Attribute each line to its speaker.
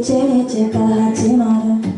Speaker 1: 제제 제가 하지 마라